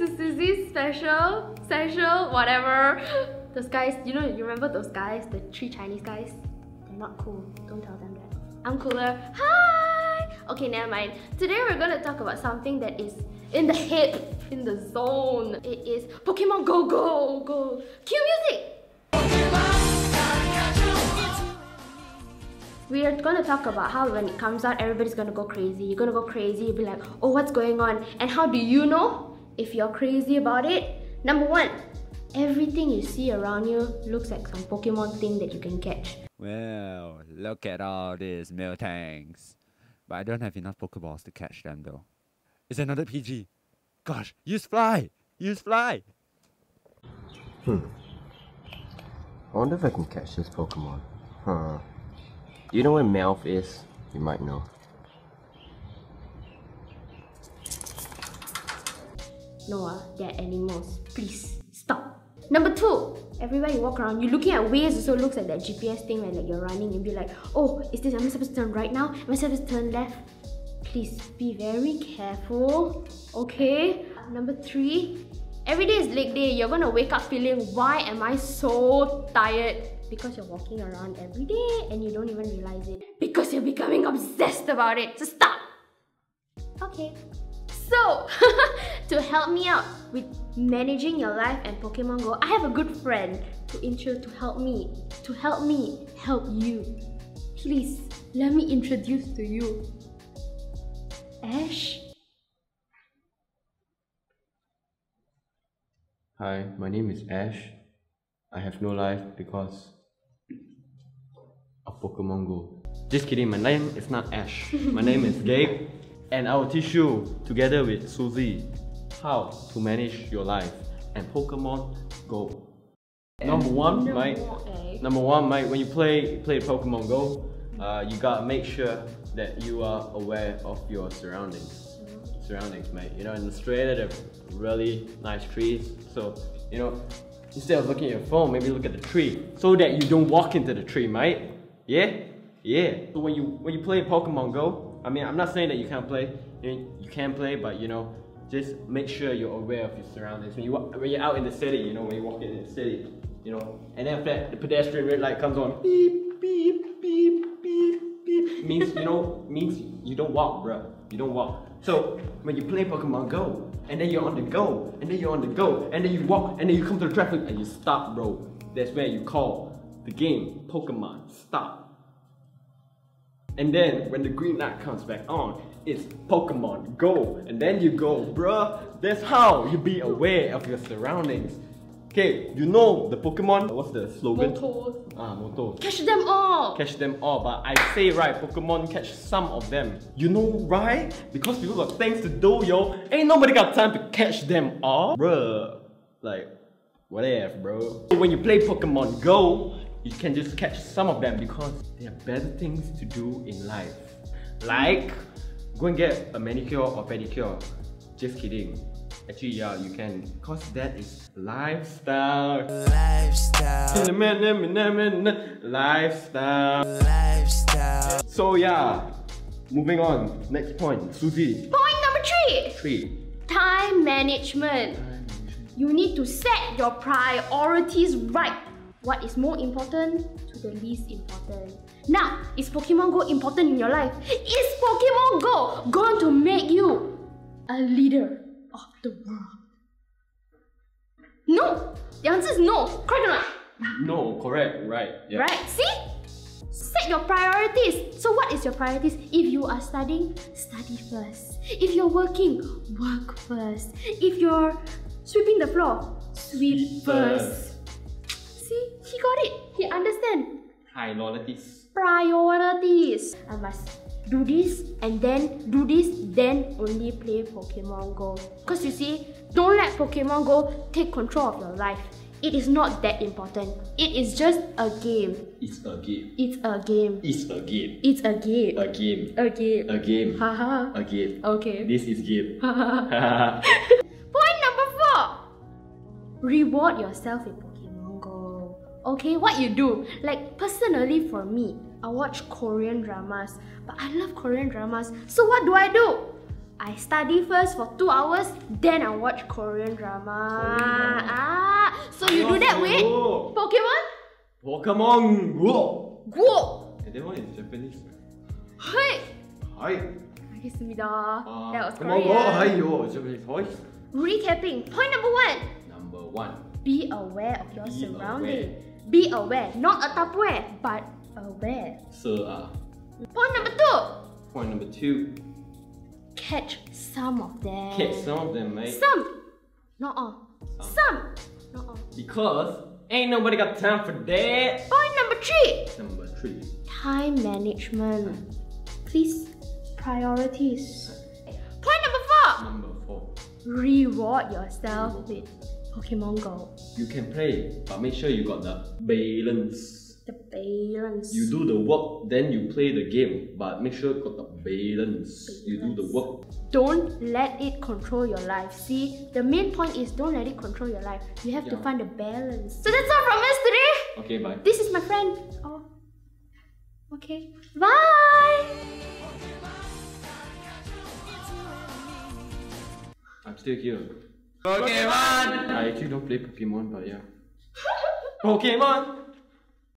to Suzzy's special, special, whatever. Those guys, you know, you remember those guys, the three Chinese guys? They're not cool. Don't tell them that. I'm cooler. Hi! Okay, never mind. Today we're gonna talk about something that is in the hip, in the zone. It is Pokemon Go Go Go. Cue music! We are gonna talk about how when it comes out, everybody's gonna go crazy. You're gonna go crazy, you'll be like, oh, what's going on? And how do you know if you're crazy about it? Number one, everything you see around you looks like some Pokemon thing that you can catch. Well, look at all these Miltanks. But I don't have enough Pokeballs to catch them though. It's another Pidgey. Gosh, use fly! Use fly! Hmm. I wonder if I can catch this Pokemon. Huh. Do you know where Melf is? You might know. Noah, they're animals. Please, stop. Number two, everywhere you walk around, you're looking at ways also looks like that GPS thing where like you're running and be like, oh, is this, am I supposed to turn right now? Am I supposed to turn left? Please be very careful, okay? Number three, every day is leg day. You're gonna wake up feeling, why am I so tired? Because you're walking around every day and you don't even realize it. Because you're becoming obsessed about it. So stop! Okay. So, to help me out with managing your life and Pokemon Go, I have a good friend to intro to help me, to help me help you. Please, let me introduce to you Ash. Hi, my name is Ash. I have no life because of Pokemon Go. Just kidding, my name is not Ash. My name is Gabe, and I will teach you, together with Suzzy, how to manage your life and Pokemon Go. Number one, mate. Number one, mate. When you play play Pokemon Go, uh, you gotta make sure that you are aware of your surroundings. Surroundings, mate. You know, in Australia, they have really nice trees. So, you know, instead of looking at your phone, maybe look at the tree, so that you don't walk into the tree, mate. Yeah, yeah. So when you when you play Pokemon Go, I mean, I'm not saying that you can't play. You, you can play, but you know, just make sure you're aware of your surroundings. When you, when you're out in the city, you know, when you walk in the city, you know, and then that, the pedestrian red light comes on, beep beep beep beep beep, means you know means you don't walk, bro. You don't walk. So when you play Pokemon Go, and then you're on the go, and then you're on the go, and then you walk, and then you come to the traffic, and you stop, bro. That's where you call the game Pokemon stop. And then when the green light comes back on, it's Pokemon Go. And then you go, bruh. That's how you be aware of your surroundings. Okay, you know the Pokemon. What's the slogan? Motto. Ah, motto. Catch them all! Catch them all, but I say right, Pokemon catch some of them. You know right? Because people got things to do, yo. Ain't nobody got time to catch them all. Bruh. Like, whatever, bro. When you play Pokemon Go, you can just catch some of them because there are better things to do in life. Like, go and get a manicure or pedicure. Just kidding. Actually, yeah, you can. Cause that is lifestyle. Lifestyle, Lifestyle. lifestyle. So yeah, moving on. Next point, Suzzy. Point number three Three. time management. You need to set your priorities right. What is more important to the least important? Now, is Pokemon Go important in your life? Is Pokemon Go going to make you a leader of the world? No! The answer is no. Correct or not? No, correct, right. Yeah. Right? See? Set your priorities. So what is your priorities? If you are studying, study first. If you're working, work first. If you're sweeping the floor, sweep first. He got it. He understand. Priorities. Priorities. I must do this and then do this, then only play Pokemon Go. Because you see, don't let Pokemon Go take control of your life. It is not that important. It is just a game. It's a game. It's a game. It's a game. It's a game. A game. A game. A game. Haha. A game. Okay. This is game. Point number four. Reward yourself Go Okay, what you do? Like personally for me, I watch Korean dramas, but I love Korean dramas. So what do I do? I study first for two hours, then I watch Korean drama. Korean drama. Ah, so you do that with Go. Pokemon Pokemon Go. Go. And that one is Japanese. Hey, Hi. 알겠습니다. Uh, that was Pokemon Go. Korean. Hi, yo. Japanese voice. Recapping. Point number one. Number one. Be aware of your Be surrounding. Be aware, not a Tupperware, but aware. Sir ah. Point number two. Point number two. Catch some of them. Catch some of them, mate. Some. Not all. Some. Not all. Because ain't nobody got time for that. Point number three. Number three. Time management. Please, priorities. Point number four. Number four. Reward yourself with Pokemon Go. You can play, but make sure you got the balance. The balance. You do the work, then you play the game, but make sure you got the balance. You do the work. Don't let it control your life. See, the main point is don't let it control your life. You have to find the balance. So that's all from us today. Okay, bye. This is my friend. Oh. Okay. Bye. I'm still here. Pokemon! I ah, actually don't play Pokemon, but yeah. Pokemon!